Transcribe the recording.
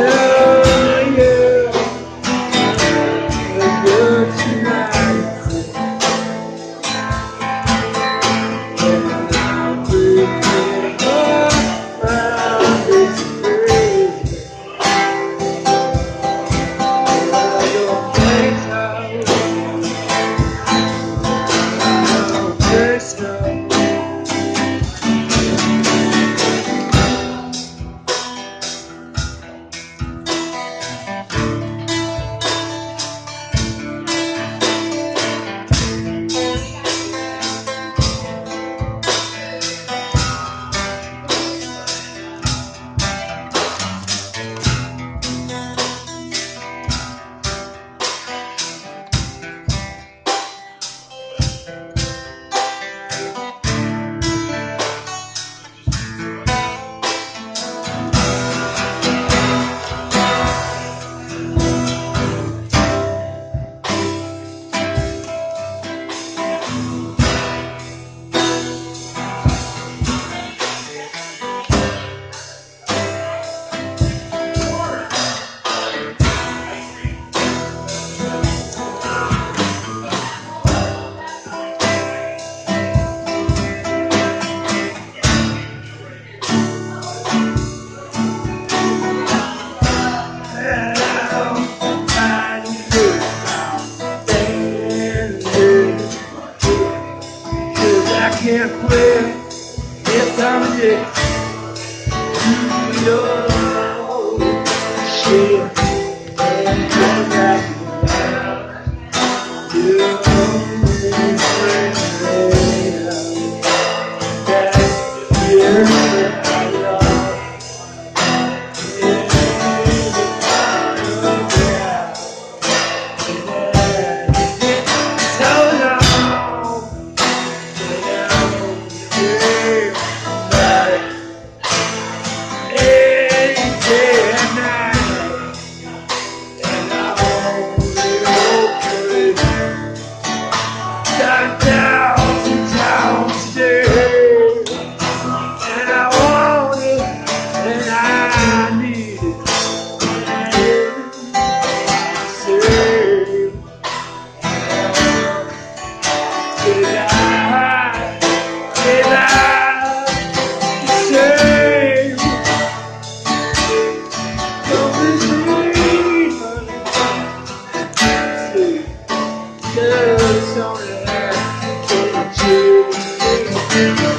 Deus. Yeah.